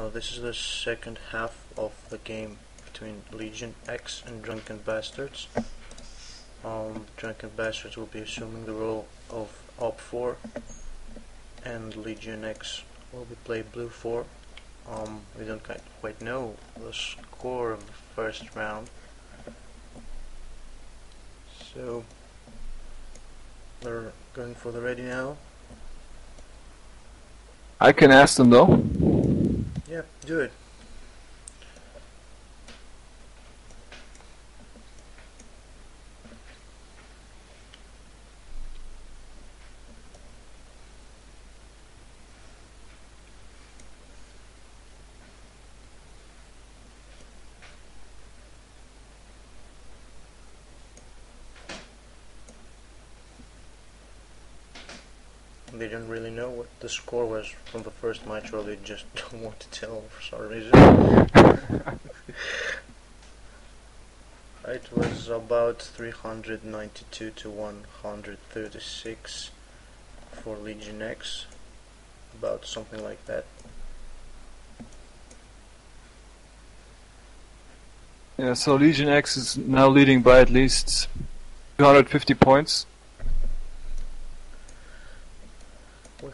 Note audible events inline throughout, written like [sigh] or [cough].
Uh, this is the second half of the game between Legion X and Drunken Bastards. Um, Drunken Bastards will be assuming the role of OPFOR and Legion X will be play BLUFOR. Um, we don't quite know the score of the first round. So, they're going for the ready now. I can ask them though. Yeah, do it. they don't really score was from the first match, or they just [laughs] don't want to tell for some reason. [laughs] it was about 392 to 136 for Legion X, about something like that. Yeah, so Legion X is now leading by at least 250 points.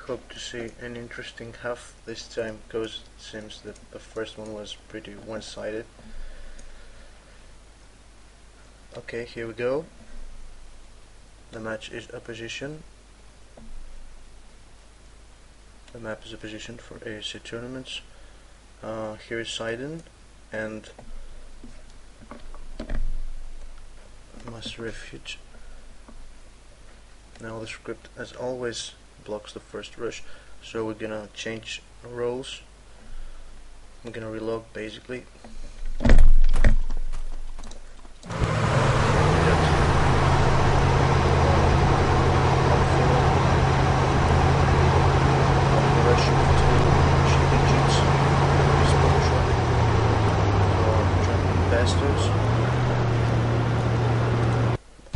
Hope to see an interesting half this time because it seems that the first one was pretty one-sided. Okay, here we go. The match is a position. The map is a position for ASC tournaments. Uh, here is Cydon and MassRefuge. Now the script, as always, blocks the first rush. So we're gonna change roles. I'm gonna relog basically.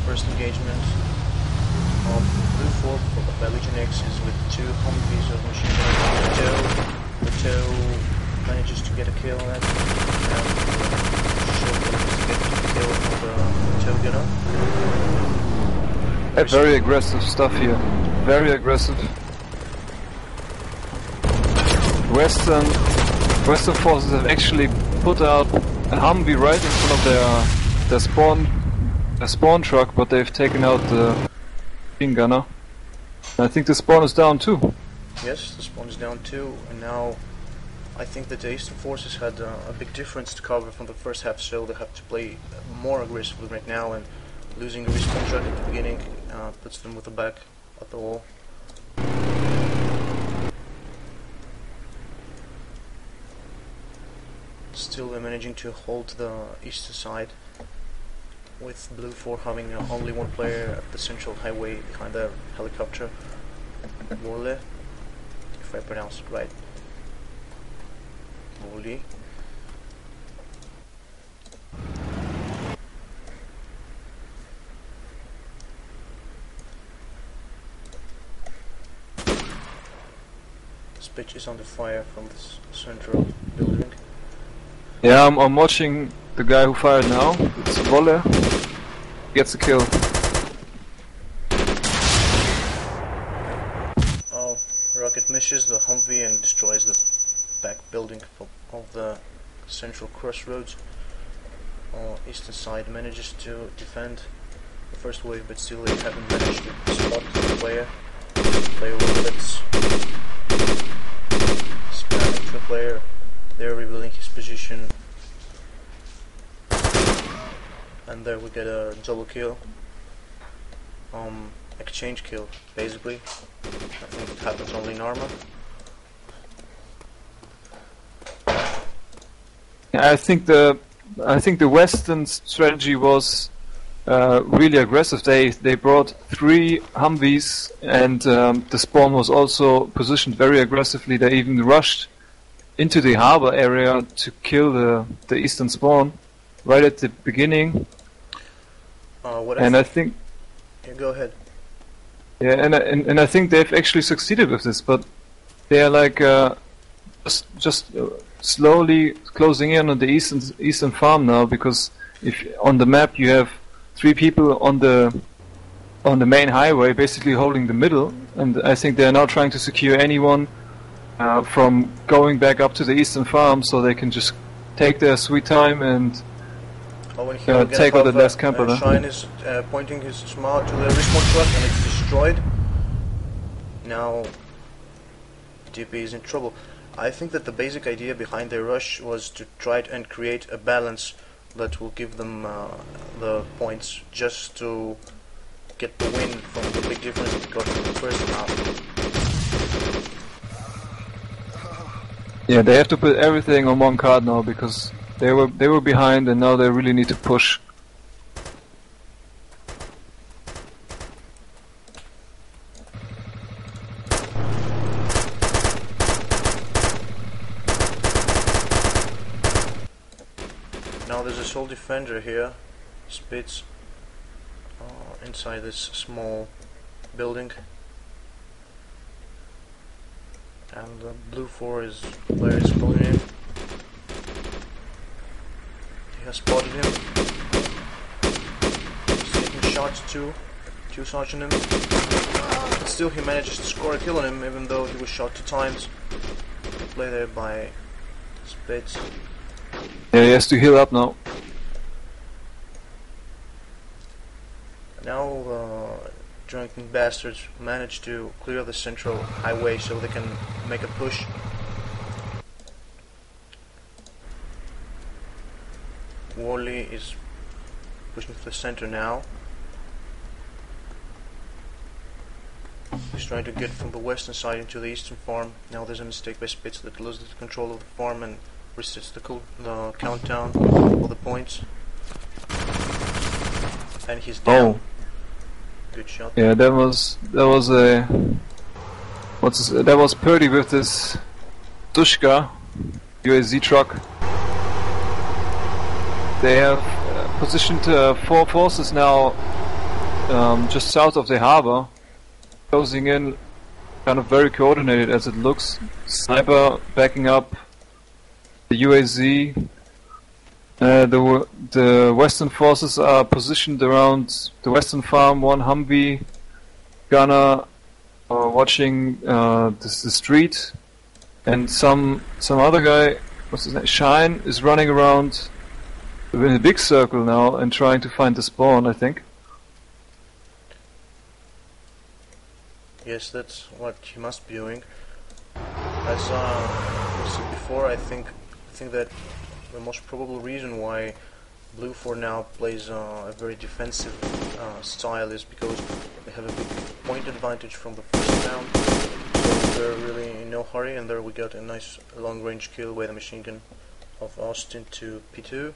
First engagement BLUFOR by Legion X is with two Humvees of machine gun Joe. Leto manages to get a kill on get a kill on the. Yeah, very aggressive stuff here. Very aggressive. Western Western forces have actually put out a Humvee right in front of their their spawn their spawn truck, but they've taken out the machine gunner. I think the spawn is down too. Yes, the spawn is down too, and now I think that the Eastern forces had uh, a big difference to cover from the first half, so they have to play more aggressively right now, and losing a respawn truck at the beginning uh, puts them with the back at the wall. Still, they're managing to hold the eastern side with BLUFOR having only one player at the central highway behind the helicopter. Morle, if I pronounce it right. Morley. This bitch is under fire from this central building. Yeah, I'm, I'm watching the guy who fired now. It's Wolle. Gets a kill. Oh, rocket misses the Humvee and destroys the back building of the central crossroads. Uh, eastern side manages to defend the first wave, but still they haven't managed to spot the player. Player rockets spamming the player. They're revealing his position and there we get a double kill um exchange kill basically I think it happens only in armor I think the I think the Western strategy was uh, really aggressive. They they brought three Humvees, and um, the spawn was also positioned very aggressively. They even rushed into the harbor area to kill the the eastern spawn right at the beginning. Uh, what and I, think yeah, go ahead. yeah, and, and and I think they've actually succeeded with this, but they are like uh, just just uh, slowly closing in on the eastern eastern farm now because if on the map you have three people on the on the main highway basically holding the middle and I think they're now trying to secure anyone uh, from going back up to the eastern farm so they can just take their sweet time and Here Uh, get take out the last camper, uh? Shine is uh, pointing his smile to the respawn truck and it's destroyed. Now, DB is in trouble. I think that the basic idea behind their rush was to try and create a balance that will give them uh, the points just to get the win from the big difference that got in the first half. yeah they have to put everything on one card now because they were they were behind and now they really need to push. Now there's a sole defender here, Spitz, uh, inside this small building. And the BLUFOR is where he's going in. Has spotted him. He's taking shots too, two shots on him. But still he manages to score a kill on him even though he was shot two times. Play there by Spitz. Yeah, he has to heal up now. Now, uh, drunken bastards managed to clear the central highway so they can make a push. Worley is pushing to the center now. He's trying to get from the western side into the eastern farm. Now there's a mistake by Spitz that loses the control of the farm and resets the, the countdown for the points. And he's down. Oh. Good shot. Yeah, that was that was a what's this, that was Purdy with this Dushka UAZ truck. They have uh, positioned uh, four forces now um, just south of the harbor, closing in, kind of very coordinated as it looks. Sniper backing up the UAZ. Uh, the the western forces are positioned around the western farm. One Humvee gunner uh, watching uh, this, the street, and some some other guy, what's his name? Shine is running around in a big circle now and trying to find the spawn. I think. Yes, that's what he must be doing. As uh, we said before, I think I think that the most probable reason why BLUFOR now plays uh, a very defensive uh, style is because they have a big point advantage from the first round. So they're really in no hurry, and there we got a nice long-range kill with the machine gun of Austin to P2.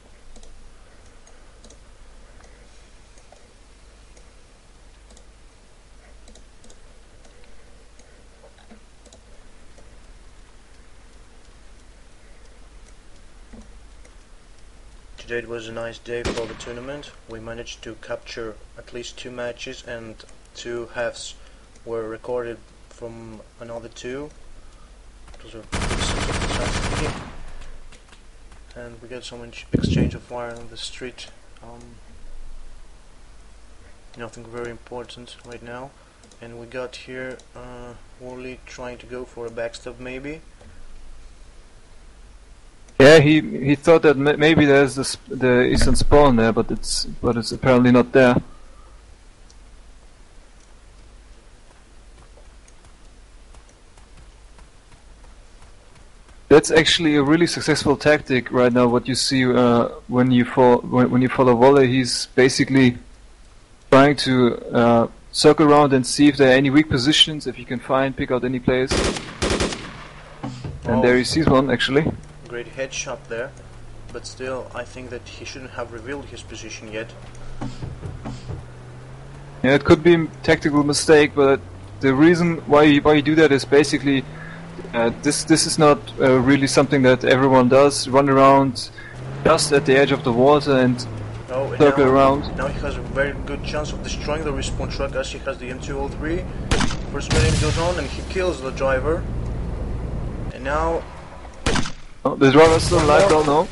Today it was a nice day for the tournament. We managed to capture at least two matches and two halves were recorded from another two. And we got some exchange of fire on the street. Um, nothing very important right now. And we got here uh, trying to go for a backstab maybe. Yeah, he he thought that ma- maybe there's the sp- the eastern spawn there, but it's but it's apparently not there. That's actually a really successful tactic right now. What you see uh, when you follow when, when you follow Volley, he's basically trying to uh, circle around and see if there are any weak positions. If he can find, pick out any players. And Oh. there he sees one actually. Great headshot there, but still, I think that he shouldn't have revealed his position yet. Yeah, it could be a tactical mistake, but the reason why you, why you do that is basically uh, this this is not uh, really something that everyone does. Run around just at the edge of the water and Oh, circle now, around. now he has a very good chance of destroying the respawn truck as he has the M203. First minute goes on and he kills the driver. And now Oh, the driver still alive, don't know.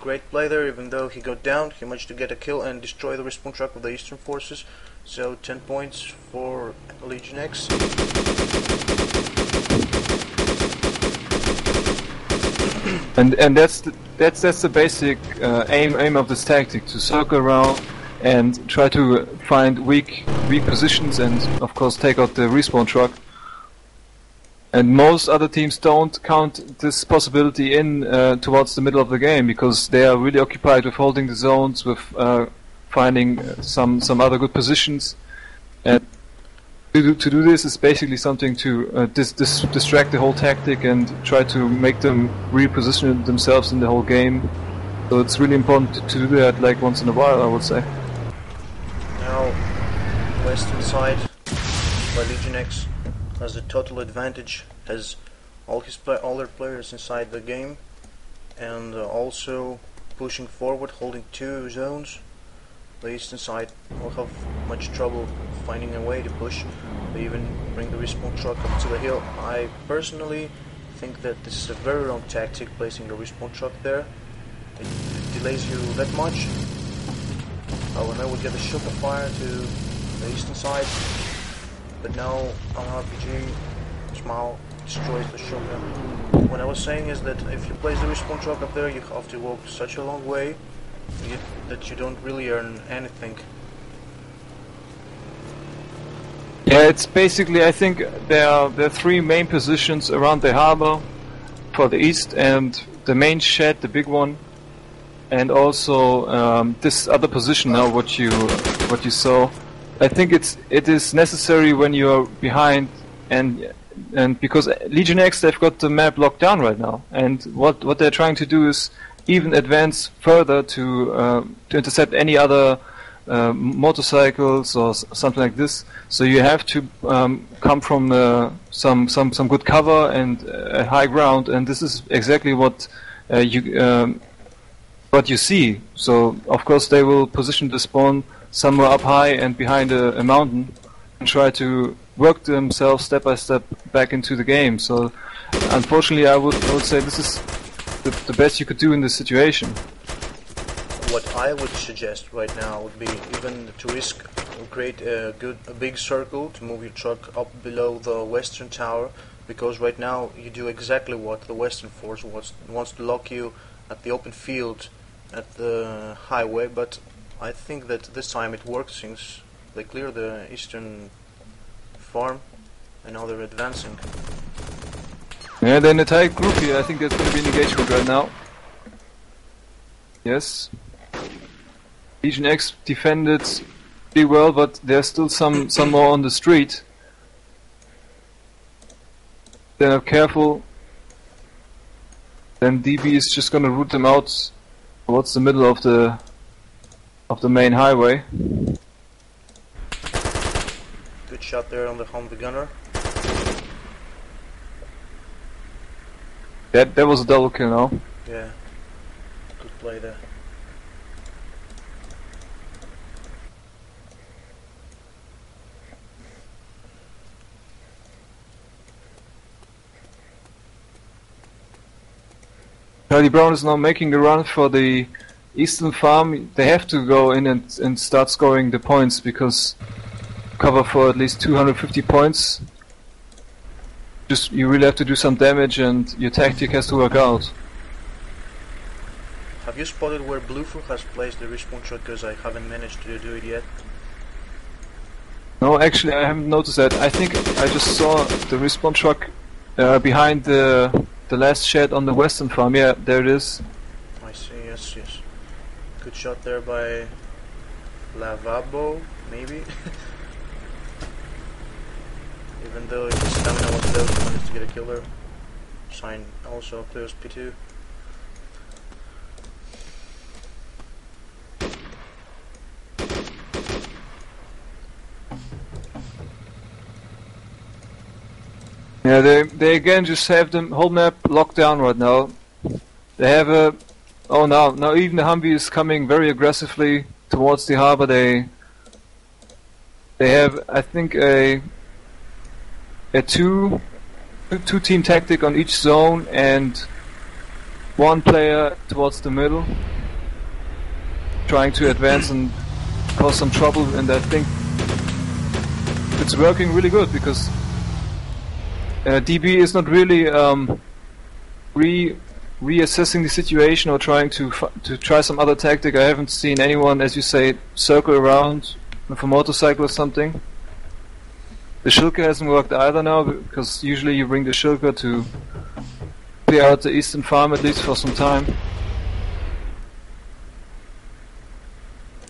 Great play there, even though he got down, he managed to get a kill and destroy the respawn truck of the Eastern Forces. So 10 points for Legion X. [clears throat] And and that's the, that's that's the basic uh, aim aim of this tactic to circle around and try to find weak weak positions and of course take out the respawn truck. And most other teams don't count this possibility in uh, towards the middle of the game because they are really occupied with holding the zones, with uh, finding uh, some some other good positions. And to do, to do this is basically something to uh, dis- dis- distract the whole tactic and try to make them reposition themselves in the whole game. So it's really important to, to do that like once in a while, I would say. Now, western side by Legion X has the total advantage, has all his all their players inside the game, and uh, also pushing forward, holding two zones. The eastern side will have much trouble finding a way to push. They even bring the respawn truck up to the hill. I personally think that this is a very wrong tactic, placing the respawn truck there. It, it delays you that much. Oh, and I would get a shock of fire to the eastern side. But now RPG Smile destroys the shotgun. What I was saying is that if you place the respawn truck up there, you have to walk such a long way that you don't really earn anything. Yeah, it's basically I think there are there are three main positions around the harbor for the east and the main shed, the big one, and also um, this other position now what you what you saw. I think it's it is necessary when you're behind and and because Legion X they've got the map locked down right now and what what they're trying to do is even advance further to uh, to intercept any other uh, motorcycles or s- something like this. So you have to um, come from uh, some some some good cover and uh, high ground, and this is exactly what uh, you um, what you see. So of course they will position the spawn somewhere up high and behind a, a mountain, and try to work themselves step by step back into the game. So unfortunately, I would I would say this is the, the best you could do in this situation. What I would suggest right now would be even to risk create a good a big circle to move your truck up below the western tower because right now you do exactly what the western force wants wants to lock you at the open field at the highway but I think that this time it worked since they clear the eastern farm and now they're advancing. Yeah, they're in a tight group here. I think there's going to be an engagement right now. Yes. Legion X defended pretty well, but there's still some, some more on the street. They're careful. Then DB is just going to root them out towards the middle of the of the main highway. Good shot there on the Humvee gunner. That that was a double kill now. Yeah. Good play there. Charlie Brown is now making a run for the eastern farm. They have to go in and, and start scoring the points because cover for at least 250 points. Just you really have to do some damage and your tactic has to work out. Have you spotted where BLUFOR has placed the respawn truck? Because I haven't managed to do it yet. No, actually I haven't noticed that. I think I just saw the respawn truck uh, behind the the last shed on the western farm. Yeah, there it is. I see, yes, yes. Good shot there by Lavabo, maybe? [laughs] Even though his stamina was low, he managed to get a killer. Sign also clears P2. Yeah, they they again just have the whole map locked down right now. They have a oh now now even the Humvee is coming very aggressively towards the harbor. They they have I think a a two two team tactic on each zone and one player towards the middle trying to advance and cause some trouble and I think it's working really good because uh, DB is not really um, re reassessing the situation or trying to to try some other tactic. I haven't seen anyone, as you say, circle around with a motorcycle or something. The Shilka hasn't worked either now because usually you bring the Shilka to clear out the eastern farm at least for some time.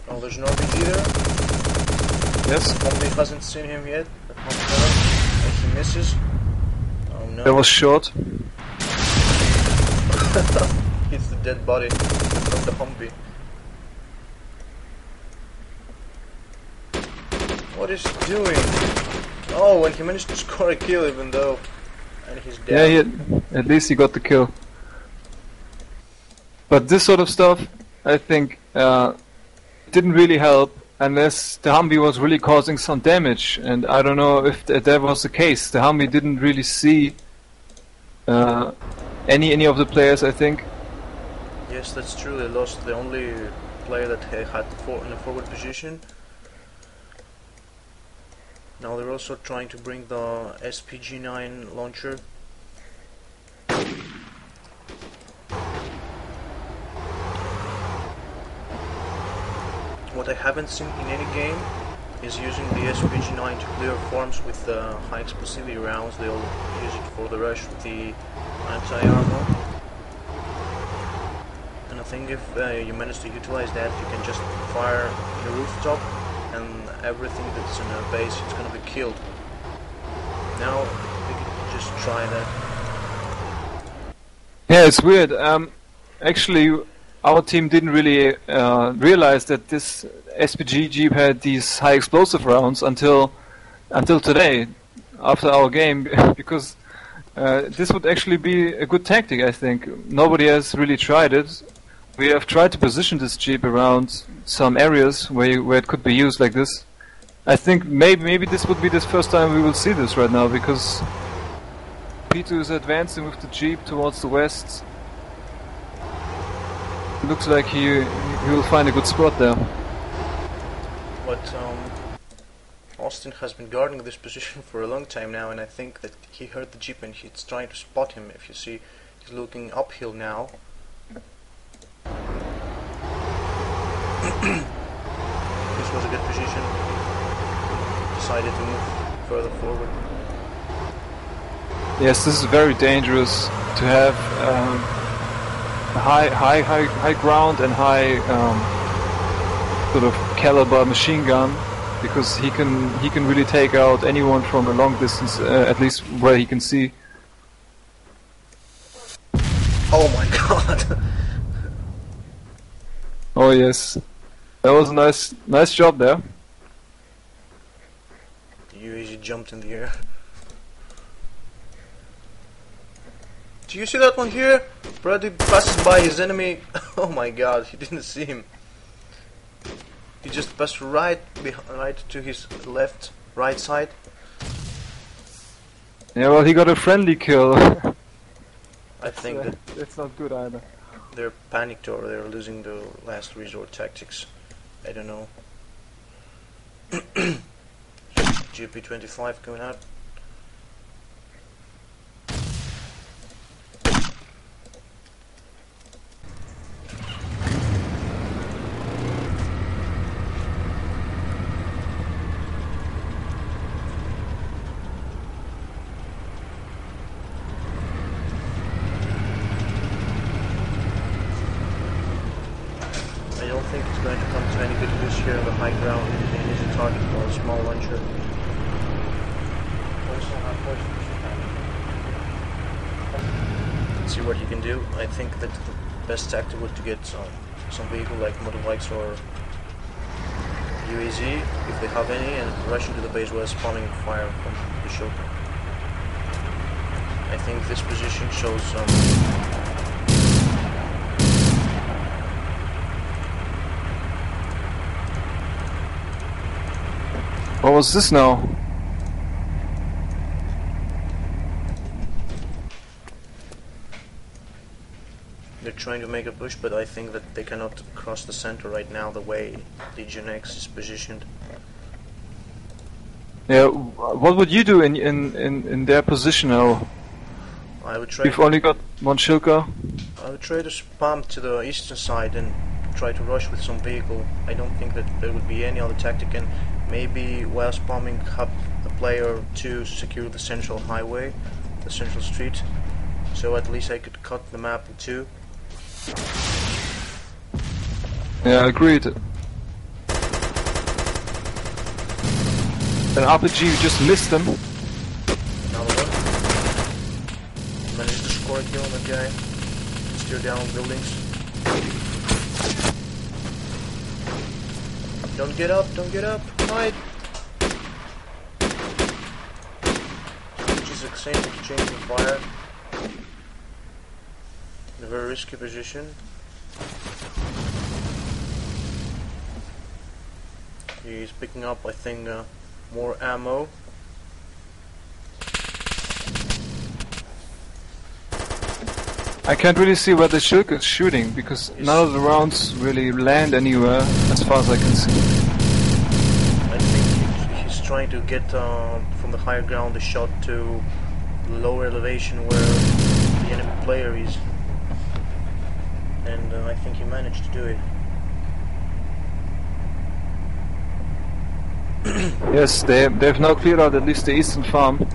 Oh, there's no BG there? Yes. Homie hasn't seen him yet. And he misses. Oh no. That was short. [laughs] It's the dead body of the Humvee. What is he doing? Oh, and he managed to [laughs] score a kill even though... And he's Yeah, dead. he, at least he got the kill. But this sort of stuff, I think, uh, didn't really help unless the Humvee was really causing some damage. And I don't know if th- that was the case. The Humvee didn't really see uh, any any of the players. I think. Yes, that's true. They lost the only player that they had for in a forward position. Now they're also trying to bring the SPG-9 launcher. What I haven't seen in any game is using the SPG-9 to clear farms with uh, high explosivity rounds. They'll use it for the rush with the anti-armor. And I think if uh, you manage to utilize that, you can just fire a rooftop and everything that's in a base is gonna be killed. Now we can just try that. Yeah, it's weird. Um, actually, our team didn't really uh, realize that this SPG Jeep had these high explosive rounds until until today, after our game, [laughs] because uh, this would actually be a good tactic. I think nobody has really tried it. We have tried to position this Jeep around some areas where you, where it could be used like this. I think maybe maybe this would be the first time we will see this right now because P2 is advancing with the Jeep towards the west. Looks like he he will find a good spot there. But um, Austin has been guarding this position [laughs] for a long time now, and I think that he heard the jeep and he's trying to spot him. If you see, he's looking uphill now. [clears throat] this was a good position. Decided to move further forward. Yes, this is very dangerous to have um, high, high, high, high ground and high um, sort of caliber machine gun because he can he can really take out anyone from a long distance, uh, at least where he can see. Oh my [laughs] god! Oh yes, that was a nice nice job there. You easy jumped in the air. Do you see that one here? Brady passes by his enemy. [laughs] Oh my god, he didn't see him. He just passed right right to his left, right side. Yeah, well, he got a friendly kill. [laughs] I think uh, that That's not good either. they're panicked or they're losing the last resort tactics. I don't know. [clears throat] GP25 coming out. I don't think it's going to come to any good use here on the high ground. It is a target for a small launcher. Let's see what you can do. I think that the best tactic would to get some some vehicle like motorbikes or UAZ if they have any and rush into the base while spawning fire from the shelter. I think this position shows some What was this now? they're trying to make a push, but I think that they cannot cross the center right now the way Legion X is positioned. Yeah, what would you do in in, in, in their position now? I would try. You've only got one Shilka. I would try to spam to the eastern side and try to rush with some vehicle. I don't think that there would be any other tactic, and maybe while spamming, have a player to secure the central highway, the central street, so at least I could cut the map in two. Yeah, agreed. An RPG just missed them. Managed to score a kill on the guy. Steer down buildings. Don't get up, don't get up, hide! Which is exchanging fire. In a very risky position. He's picking up, I think, uh, more ammo. I can't really see where the Shilka is shooting because none of the rounds really land anywhere as far as I can see. I think he's trying to get um, from the higher ground the shot to lower elevation where the enemy player is. And uh, I think he managed to do it. [clears throat] Yes, they they've now cleared out at least the eastern farm.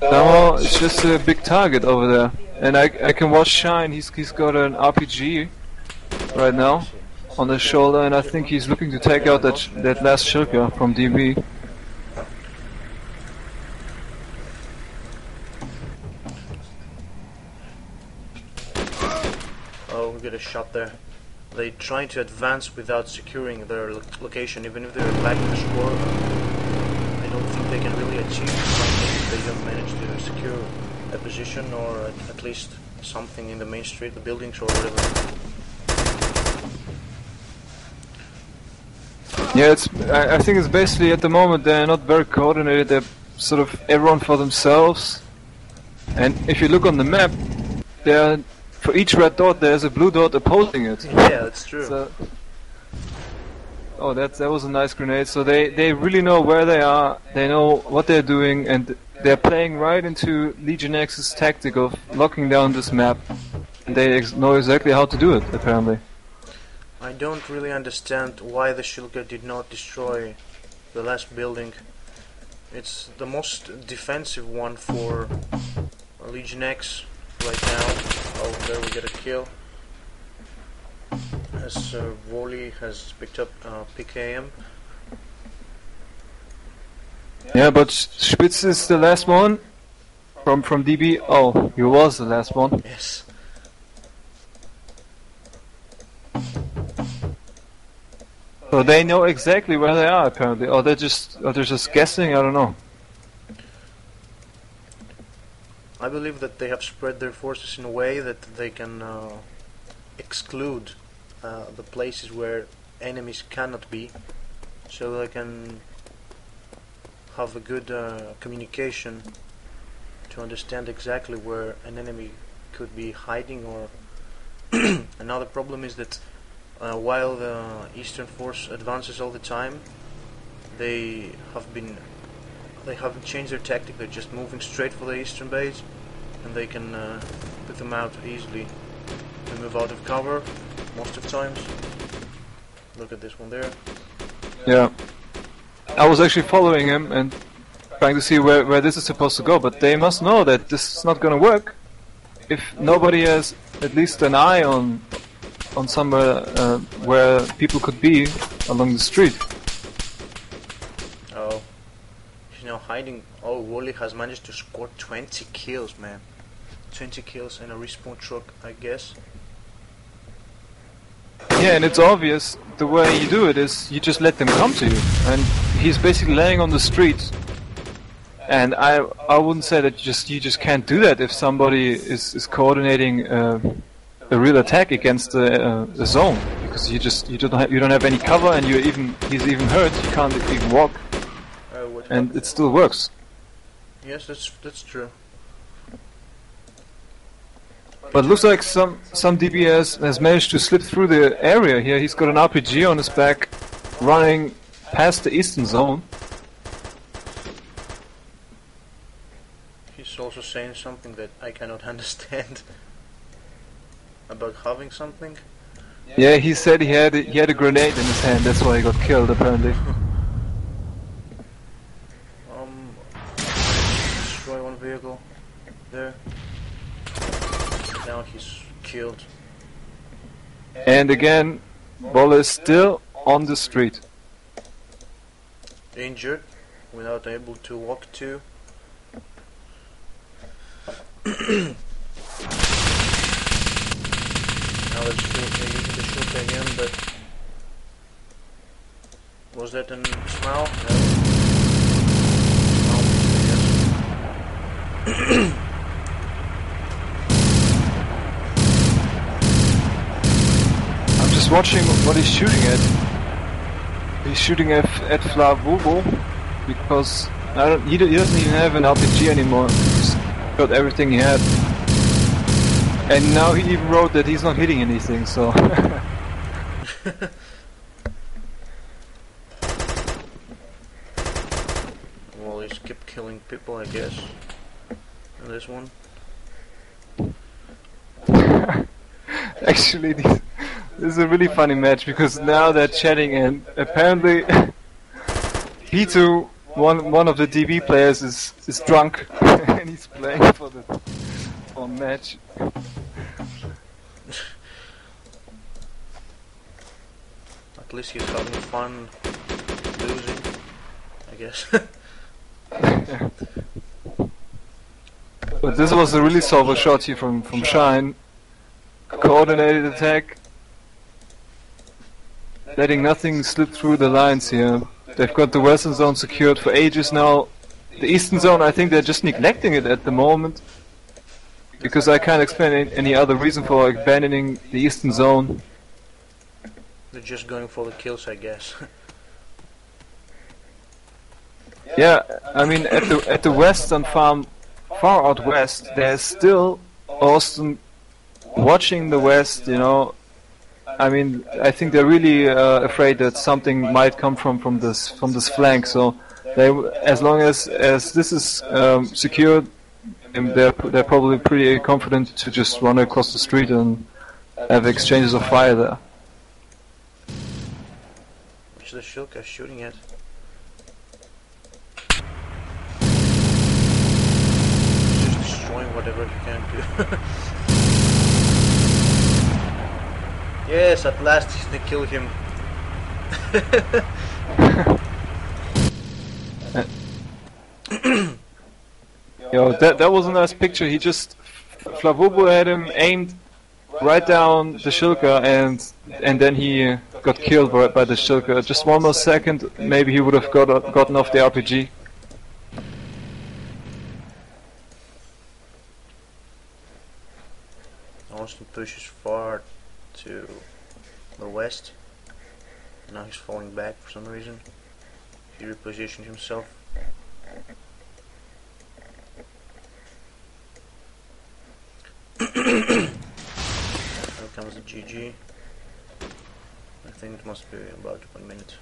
Now it's just a big target over there, and I I can watch Shine. He's he's got an RPG right now on his shoulder, and I think he's looking to take out that, that last Shilka from DB. Oh, we got a shot there. They trying to advance without securing their lo- location, even if they're back in the score. I don't think they can really achieve something if they don't manage to secure a position or at, at least something in the main street, the buildings or whatever. Yeah, it's. I, I think it's basically at the moment they're not very coordinated. They're sort of everyone for themselves. And if you look on the map, there for each red dot there's a blue dot opposing it. Yeah, that's true. So, oh, that that was a nice grenade. So they they really know where they are. They know what they're doing, and they're playing right into Legion X's tactic of locking down this map. And they ex- know exactly how to do it. Apparently. I don't really understand why the Shilka did not destroy the last building. It's the most defensive one for Legion X right now. Oh, there we get a kill. As uh, Wally has picked up uh, PKM. Yeah, but Spitz is the last one from from DB. Oh, he was the last one. Yes. So they know exactly where they are apparently, or they're just or they're just guessing. I don't know. I believe that they have spread their forces in a way that they can uh, exclude uh, the places where enemies cannot be, so they can have a good uh, communication to understand exactly where an enemy could be hiding. Or [clears throat] another problem is that uh, while the Eastern Force advances all the time, they have been they haven't changed their tactic. They're just moving straight for the eastern base, and they can uh, put them out easily. They move out of cover most of the times. Look at this one there. Yeah. I was actually following him and trying to see where, where this is supposed to go, but they must know that this is not gonna work if nobody has at least an eye on on somewhere uh, where people could be along the street. Oh, he's now hiding. Oh, Wally has managed to score 20 kills, man. 20 kills in a respawn truck, I guess. Yeah, and it's obvious the way you do it is you just let them come to you, and he's basically laying on the street. And I I wouldn't say that you just you just can't do that if somebody is is coordinating uh, a real attack against the, uh, the zone because you just you don't have, you don't have any cover and you even he's even hurt you can't even walk. And it still works. Yes, that's that's true. But looks like some some DBS has managed to slip through the area here. He's got an RPG on his back, running past the eastern zone. He's also saying something that I cannot [laughs] understand about having something. Yeah, he said he had a, he had a grenade in his hand. That's why he got killed, apparently. [laughs] Um, destroy one vehicle there. Now he's killed. And again, Bola is still on the street. Injured, without able to walk to. [clears throat] now let's shoot using the shoot again, but was that a smile? No. Smile, yes. [clears throat] I'm just watching what he's shooting at. He's shooting at at Flavobo because I don't, he, he doesn't even have an RPG anymore. He's got everything he had. And now he even wrote that he's not hitting anything, so. [laughs] Well, he's kept killing people, I guess. This one. [laughs] Actually, this, this is a really funny match because now they're chatting and apparently [laughs] P2, one one of the DB players, is is drunk [laughs] and he's playing for the for match. At least he's having fun losing, I guess. But this was a really solid shot here from from Shine. Coordinated attack, letting nothing slip through the lines here. They've got the western zone secured for ages now. The eastern zone, I think they're just neglecting it at the moment. Because I can't explain any- any other reason for abandoning the eastern zone. They're just going for the kills, I guess. [laughs] Yeah, I mean at the at the western farm, far out west, there's still Austin watching the west. You know, I mean I think they're really uh, afraid that something might come from from this from this flank. So they, as long as as this is um, secured, they're they're probably pretty confident to just run across the street and have exchanges of fire there. Which the Shulk Shilka shooting at? Just he can do. [laughs] yes, at last they kill him. [laughs] Yo, that that was a nice picture. He just Flavobo had him aimed right down the Shilka and and then he got killed by, by the Shilka. Just one more second, maybe he would have got gotten off the RPG. Austin pushes far to the west. Now he's falling back for some reason. He repositioned himself. [coughs] Here comes the GG. I think it must be about one minute.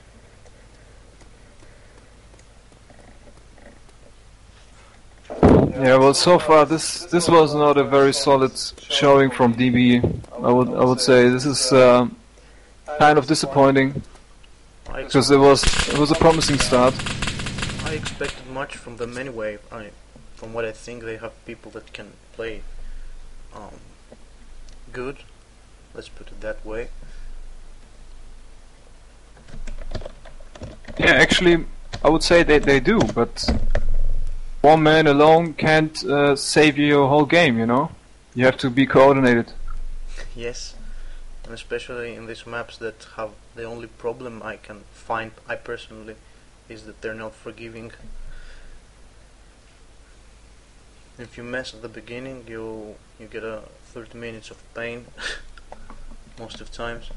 Yeah, well, so far this this was not a very solid showing from DB. I would I would say this is um kind of disappointing because it was it was a promising start. I expected much from them anyway. I, from what I think, they have people that can play um, good. Let's put it that way. Yeah, actually, I would say they they do, but one man alone can't uh, save you your whole game. You know, you have to be coordinated. Yes, and especially in these maps that have the only problem I can find, I personally, is that they're not forgiving. If you mess at the beginning, you you get a 30 minutes of pain [laughs] most of times.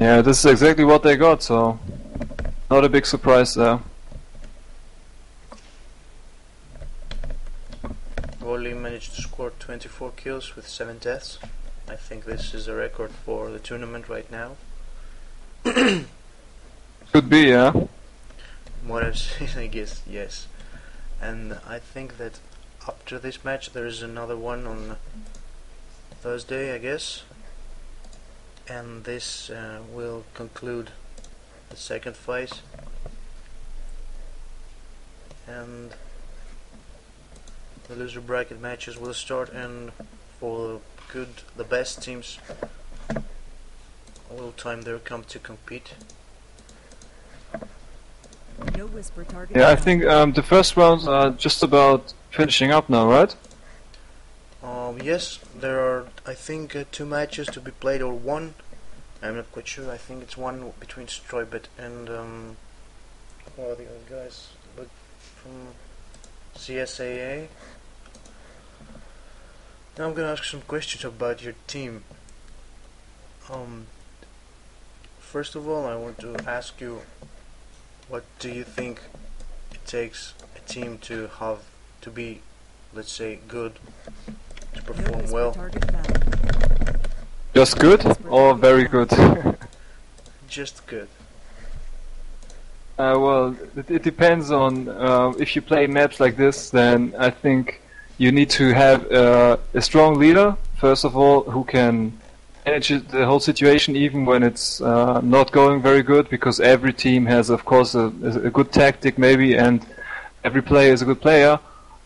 Yeah, this is exactly what they got. So not a big surprise there. Wally managed to score 24 kills with 7 deaths. I think this is a record for the tournament right now. [clears throat] Could be, yeah. What I've [laughs] seen, I guess, yes. And I think that after this match there is another one on Thursday, I guess. And this uh, will conclude the second fight. And the loser bracket matches will start and for the good the best teams will time their come to compete. No whisper target. Yeah, I think um, the first rounds are just about finishing up now, right? Um, yes, there are I think uh, two matches to be played or one. I'm not quite sure. I think it's one between Stroybet and um, what are the other guys? But from CSAA. Now I'm gonna ask some questions about your team. Um, first of all, I want to ask you, what do you think it takes a team to have to be, let's say, good, to perform well? Just good or very good? [laughs] Just good. Uh, well, it, it depends on uh, if you play maps like this. Then I think you need to have uh, a strong leader first of all, who can manage the whole situation even when it's uh, not going very good. Because every team has, of course, a, a good tactic maybe, and every player is a good player.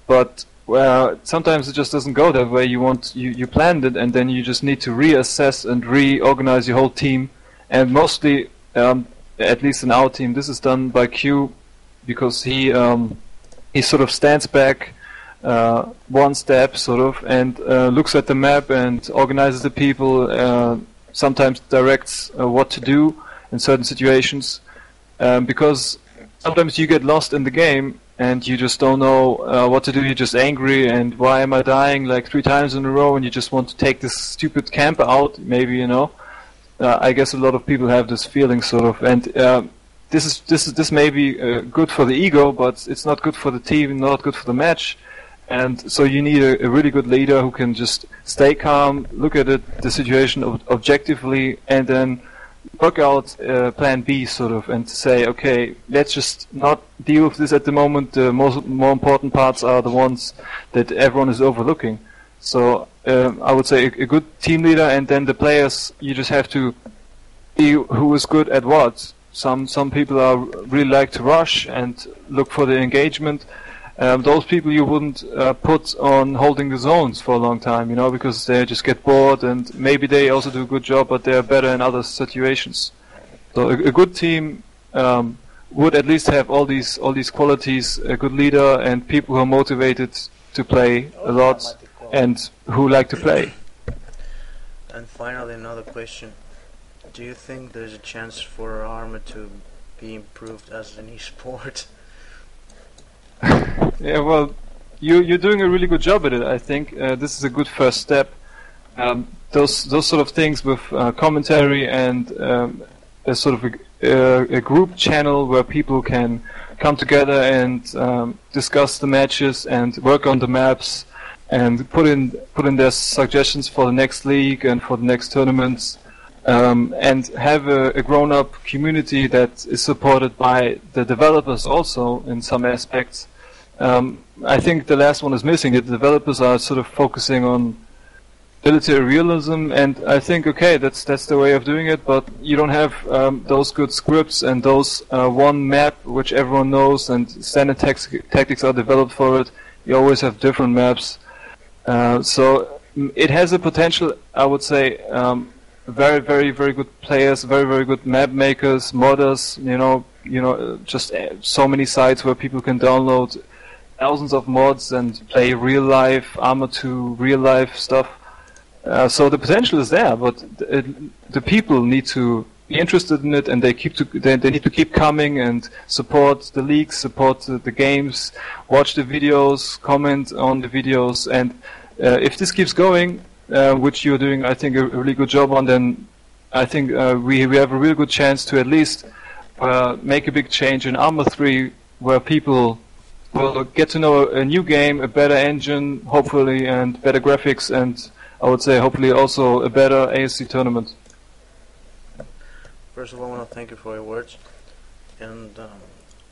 But well, sometimes it just doesn't go that way. You want you, you planned it, and then you just need to reassess and reorganize your whole team. And mostly, um, at least in our team, this is done by Q because he um, he sort of stands back uh, one step, sort of, and uh, looks at the map and organizes the people. Uh, sometimes directs uh, what to do in certain situations, um, because sometimes you get lost in the game and you just don't know uh, what to do. You're just angry and why am I dying like three times in a row? And you just want to take this stupid camper out. Maybe you know. Uh, I guess a lot of people have this feeling, sort of, and. This is this is this may be good for the ego, but it's not good for the team, not good for the match. And so you need a, a really good leader who can just stay calm, look at it, the situation ob- objectively, and then work out uh, Plan B, sort of, and say, okay, let's just not deal with this at the moment. The most more important parts are the ones that everyone is overlooking. So um, I would say a, a good team leader, and then the players. You just have to be who is good at what. Some some people are really like to rush and look for the engagement. Um, those people you wouldn't uh, put on holding the zones for a long time, you know, because they just get bored and maybe they also do a good job, but they're better in other situations. So a, a good team um, would at least have all these all these qualities: a good leader and people who are motivated to play a lot and who like to play. And finally, another question: Do you think there's a chance for Arma to be improved as an [laughs] e-sport? [laughs] Yeah, well, you you're doing a really good job at it. I think uh, this is a good first step. Um, those those sort of things with uh, commentary and um, a sort of a, a, group channel where people can come together and um, discuss the matches and work on the maps and put in put in their suggestions for the next league and for the next tournaments. Um, and have a, a grown-up community that is supported by the developers also in some aspects. Um, I think the last one is missing. The developers are sort of focusing on military realism, and I think okay, that's that's the way of doing it. But you don't have um, those good scripts and those uh, one map which everyone knows, and standard tax- tactics are developed for it. You always have different maps, uh, so mm, it has a potential. I would say. Um, very, very, very good players, very, very good map makers, modders. You know, you know, just uh, so many sites where people can download thousands of mods and play real life Arma 2, real life stuff. Uh, so the potential is there, but the, the people need to be interested in it, and they keep to they, they need to keep coming and support the leagues, support the, the games, watch the videos, comment on the videos, and uh, if this keeps going, uh, which you're doing, I think, a really good job on, then I think uh, we we have a real good chance to at least uh, make a big change in Arma 3 where people will get to know a new game, a better engine, hopefully, and better graphics, and I would say hopefully also a better ASC tournament. First of all, I want to thank you for your words. And um,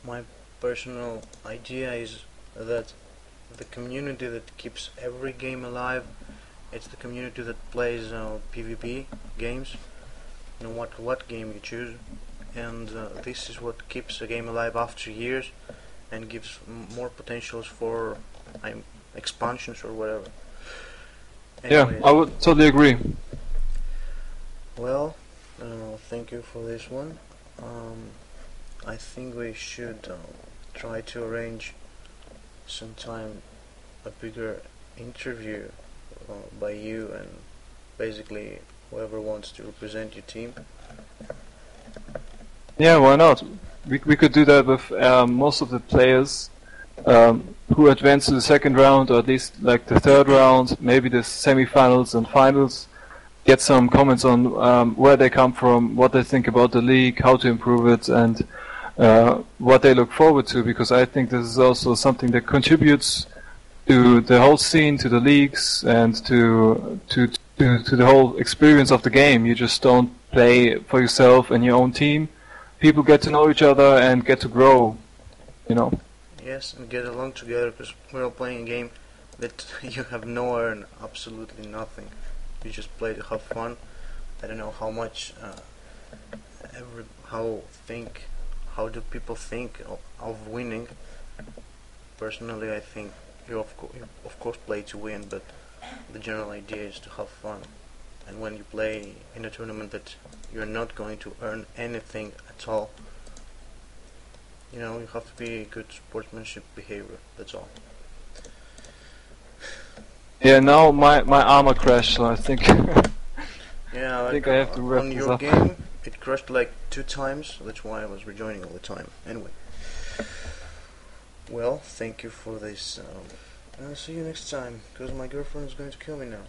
my personal idea is that the community that keeps every game alive, it's the community that plays uh, PvP games, no matter what game you choose. And uh, this is what keeps a game alive after years and gives m- more potentials for um, expansions or whatever. Yeah, I would totally agree. Well, uh, thank you for this one. Um, I think we should uh, try to arrange sometime a bigger interview uh, by you and basically whoever wants to represent your team. Yeah, why not? We we could do that with um, most of the players um, who advance to the second round, or at least like the third round, maybe the semi-finals and finals. Get some comments on um, where they come from, what they think about the league, how to improve it, and uh, what they look forward to. Because I think this is also something that contributes to the whole scene, to the leagues, and to to to, to the whole experience of the game. You just don't play for yourself and your own team people get to know each other and get to grow. You know. Yes, and get along together because we're all playing a game that [laughs] you have no earn absolutely nothing. You just play to have fun. I don't know how much uh, every how think how do people think of, of winning. Personally, I think you of, co- you of course play to win, but the general idea is to have fun. And when you play in a tournament that you're not going to earn anything at all, you know, you have to be good sportsmanship behavior. That's all. Yeah. Now my my Arma crashed, so I think. [laughs] Yeah, like think I have to wrap on your up. game, it crashed like two times. That's why I was rejoining all the time. Anyway, well, thank you for this. Um, I'll see you next time, because my girlfriend is going to kill me now.